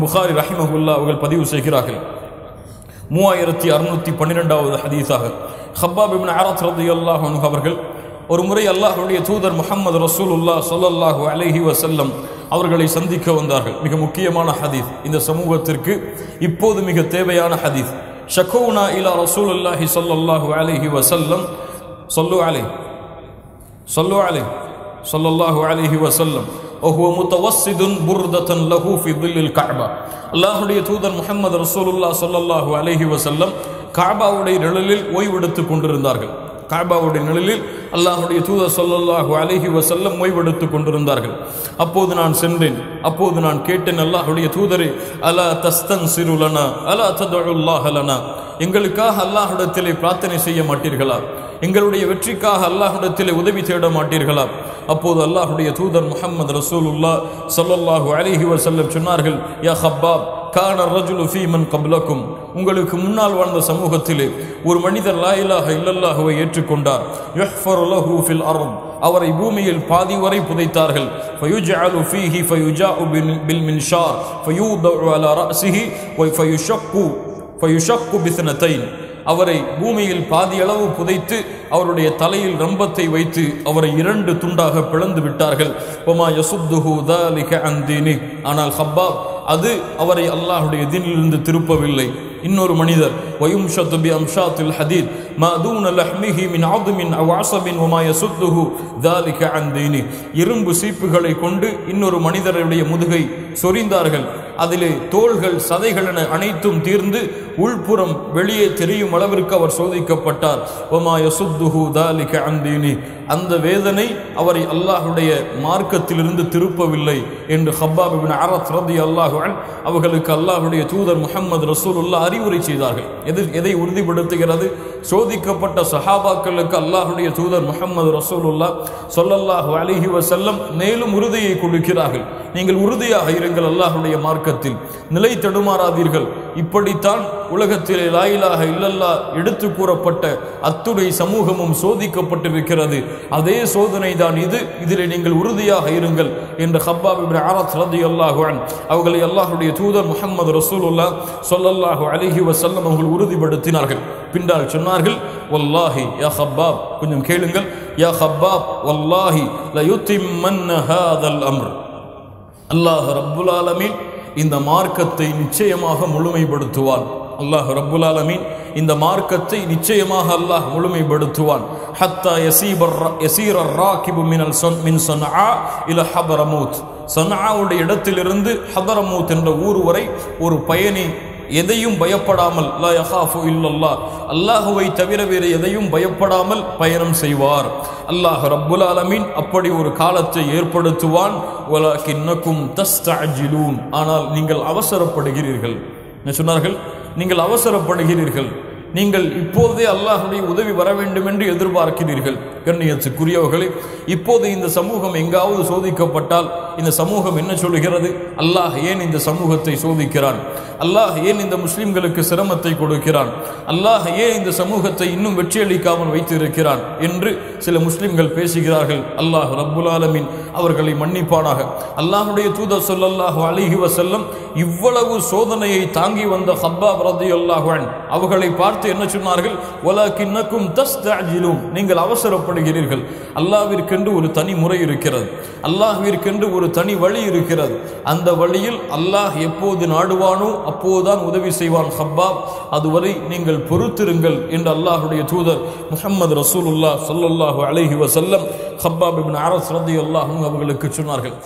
புகாரி ரஹிமஹுல்லா அவர்கள் பதிவு செய்கிறார்கள். மூவாயிரத்தி அறுநூத்தி பன்னிரெண்டாவது ஹதீஸாக. ஹப்பாப் இப்னு அல்லாஹ் அவர்கள் ஒரு முறை அல்லாஹருடைய தூதர் முஹம்மது ரசூலுல்லாஹ் சொல்லல்லாஹு அலைஹி வசல்லம் அவர்களை சந்திக்க வந்தார்கள். மிக முக்கியமான ஹதீஸ். இந்த சமூகத்திற்கு இப்போது மிக தேவையான ஹதீஸ். ஷக்கோனா இலா ரசூலுல்லாஹி சொல்லல்லாஹு அலஹி வசல்லம் சொல்லு அலைஹி صلوا عليه صلى الله عليه وسلم وهو متوسد بردة له في ظل الكعبة அல்லாஹுடைய தூதர் முஹம்மது ரசூலுல்லா ஸல்லல்லாஹு அலைஹி வஸல்லம் காபாவுடைய நிழலில் ஓய்வெடுத்துக் கொண்டிருந்தார்கள் காபாவுடைய நிழலில் அல்லாஹுடைய தூதர் சொல்லல்லாஹு அலஹி வசல்லம் ஓய்வெடுத்துக் கொண்டிருந்தார்கள். அப்போது நான் சென்றேன். அப்போது நான் கேட்டேன் அல்லாஹுடைய தூதரே அலா தஸ்தன் சிறுலனா அலா ததுல்லாஹலனா எங்களுக்காக அல்லாஹ்விடத்திலே பிரார்த்தனை செய்ய மாட்டீர்களா? எங்களுடைய வெற்றிக்காக அல்லாஹ்விடத்திலே உதவி தேட மாட்டீர்களா? அப்போது அல்லாஹுடைய தூதர் முஹம்மது ரசூலுல்லா ஸல்லல்லாஹு அலிஹி வசல்லம் சொன்னார்கள் யா ஹப்பாப் கான ரஜுலு ஃபீமன் கபலக்கும் உங்களுக்கு முன்னால் வாழ்ந்த சமூகத்திலே ஒரு மனிதர் லாயிலாக இலாஹ ஏற்றுக்கொண்டார். யுஹ்ஃபரு லஹு ஃபில் அர்த். அவரை பூமியில் பாதி வரை புதைத்தார்கள். ஃபயுஜஅலு ஃபீஹி ஃபயுஜாஉ பில் மின்ஷார். ஃபயூதஉ அலா ரஅஸிஹி வ ஃபயுஷக்கு ஃபயுஷக்கு பிஸ்னத்தைன் அவரை பூமியில் பாதியளவு புதைத்து அவருடைய தலையில் ரம்பத்தை வைத்து அவரை இரண்டு துண்டாக பிளந்து விட்டார்கள். ஆனால் ஹப்பாப் அது அவரை அல்லாஹுடைய தீனிலிருந்து திருப்பவில்லை இன்னொரு மனிதர் வயும்ஷத்து பி அம்ஷாத்தில் ஹதீத் ما دون لحمه من عظم او عصب وما يسده ذلك عن دينه இரும்பு சீப்புகளை கொண்டு இன்னொரு மனிதருடைய முதுகை சொரிந்தார்கள் அதிலே தோள்கள் சதைகள் என அனைத்தும் தீர்ந்து உள்புறம் வெளியே தெரியும் அளவிற்கு அவர் சோதிக்கப்பட்டார். ஒமா யசுத்துஹு தாலிக அந்தீனி. அந்த வேதனை அவரை அல்லாஹுடைய மார்க்கத்திலிருந்து திருப்பவில்லை என்று ஹப்பாபின் அரத் ரதி அல்லாஹுவன் அவர்களுக்கு அல்லாஹுடைய தூதர் முகமது ரசூலுல்லா அறிவுரை செய்தார்கள். எது எதை உறுதிப்படுத்துகிறது? சோதிக்கப்பட்ட சஹாபாக்களுக்கு அல்லாஹுடைய தூதர் முகமது ரசூலுல்லா சொல்லல்லாஹு அலிஹி வசல்லம் மேலும் உறுதியை கொடுக்கிறார்கள். நீங்கள் உறுதியாக இருங்கள் அல்லாஹுடைய மார்க்கத்தில் நிலை தடுமாறாதீர்கள். இப்படித்தான் உலகத்திலே லாயிலாக இல்லல்லா எடுத்து கூறப்பட்ட அத்துடை சமூகமும் சோதிக்கப்பட்டிருக்கிறது. அதே சோதனை தான் இது. இதில் நீங்கள் உறுதியாக இருங்கள் என்று ஹப்பாப் இப்னு அரத் ரலியல்லாஹு அன். அவர்களை அல்லாஹுடைய தூதர் முகமது ரசூலுல்லா சொல்லல்லாஹு அலைஹி வசல்லம் அவர்கள் உறுதிப்படுத்தினார்கள். பின்னால் சொன்னார்கள் வல்லாஹி யா ஹப்பாப். கொஞ்சம் கேளுங்கள் யா ஹப்பாப் வல்லாஹி லயுத்திம்மன்ன ஹாதல் அம்ர். அல்லாஹ் ரப்புல் ஆலமீன் இந்த மார்க்கத்தை நிச்சயமாக முழுமைப்படுத்துவான். அல்லாஹ் ரப்புல் ஆலமீன் இந்த மார்க்கத்தை நிச்சயமாக அல்லாஹ் முழுமைப்படுத்துவான். ஹத்தா யசீபர் யசீரர் ராகிபு மினல் சொன் மின் சொன்ஆ இல ஹபரமூத் சன்ஆவுடைய இடத்திலிருந்து ஹபரமூத் என்ற ஊர் வரை ஒரு பயணி எதையும் பயப்படாமல் அல்லாஹுவை தவிர வேறு எதையும் பயப்படாமல் பயணம் செய்வார். அல்லாஹ் ரப்புல் ஆலமீன் அப்படி ஒரு காலத்தை ஏற்படுத்துவான். ஆனால் நீங்கள் அவசரப்படுகிறீர்கள். என்ன சொன்னார்கள்? நீங்கள் அவசரப்படுகிறீர்கள். நீங்கள் இப்போதே அல்லாஹுடைய உதவி வர வேண்டும் என்று எதிர்பார்க்கிறீர்கள். கண்ணியத்துக்குரியவர்களே இப்போது இந்த சமூகம் எங்காவது சோதிக்கப்பட்டால் இந்த சமூகம் என்ன சொல்லுகிறது? அல்லாஹ் ஏன் இந்த சமூகத்தை சோதிக்கிறான்? அல்லாஹ் ஏன் இந்த முஸ்லிம்களுக்கு சிரமத்தை கொடுக்கிறான்? அல்லாஹ் ஏன் இந்த சமூகத்தை இன்னும் வெற்றியளிக்காமல் வைத்திருக்கிறான்? என்று சில முஸ்லிம்கள் பேசுகிறார்கள். அல்லாஹ் ரப்புல் ஆலமின் அவர்களை மன்னிப்பானாக. அல்லாஹுடைய தூதர் சொல்லல்லாஹு அலிஹி வசல்லம் இவ்வளவு சோதனையை தாங்கி வந்த ஹப்பா ரதி அல்லாஹன் அவர்களை பார்த்து என்ன சொன்னார்கள்? ஒலாக்கின்னக்கும் தஸ்தாஜிலும் நீங்கள் அவசரப்படுகிறீர்கள் அல்லாவிற்கென்று ஒரு தனி முறை இருக்கிறது. அல்லாஹிற்கென்று ஒரு தனி வழி இருக்கிறது. அந்த வழியில் அல்லாஹ் எப்போது நாடுவானோ அப்போதுதான் உதவி செய்வான் ஹப்பாப். அதுவரை நீங்கள் பொறுத்திருங்கள் என்று அல்லாஹுடைய தூதர் முகமது ரசூலுல்லா சொல்லல்லாஹு அலஹி வசல்லம் ஹப்பாப் இப்னு அரஸ் ரதி அல்லாஹும் அவர்களுக்கு சொன்னார்கள்.